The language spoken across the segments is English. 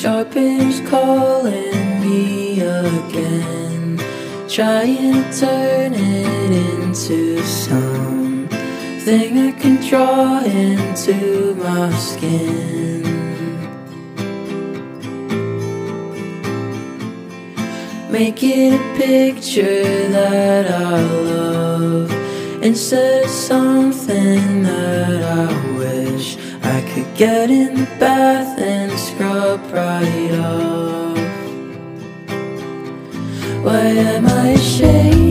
Sharpen's calling me again, trying to turn it into something I can draw into my skin. Make it a picture that I love instead of something that get in the bath and scrub right off. Why am I ashamed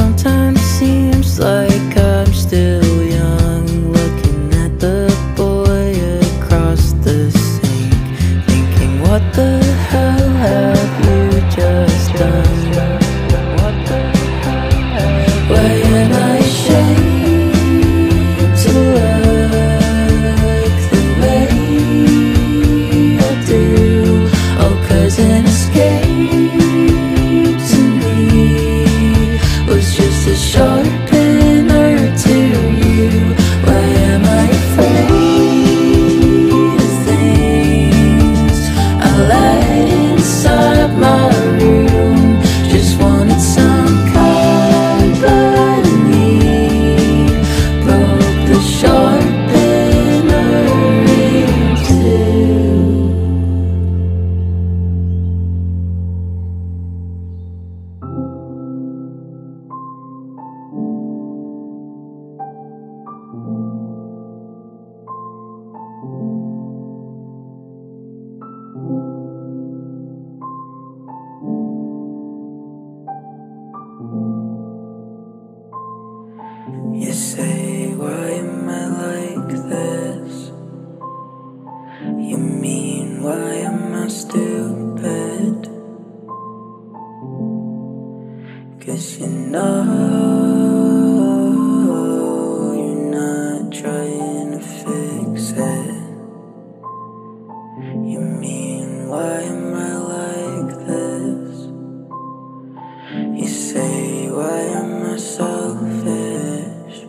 Sometimes seems like was just You say, why am I like this? You mean, why am I stupid? Cause you know why am I selfish?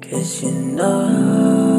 Cause you know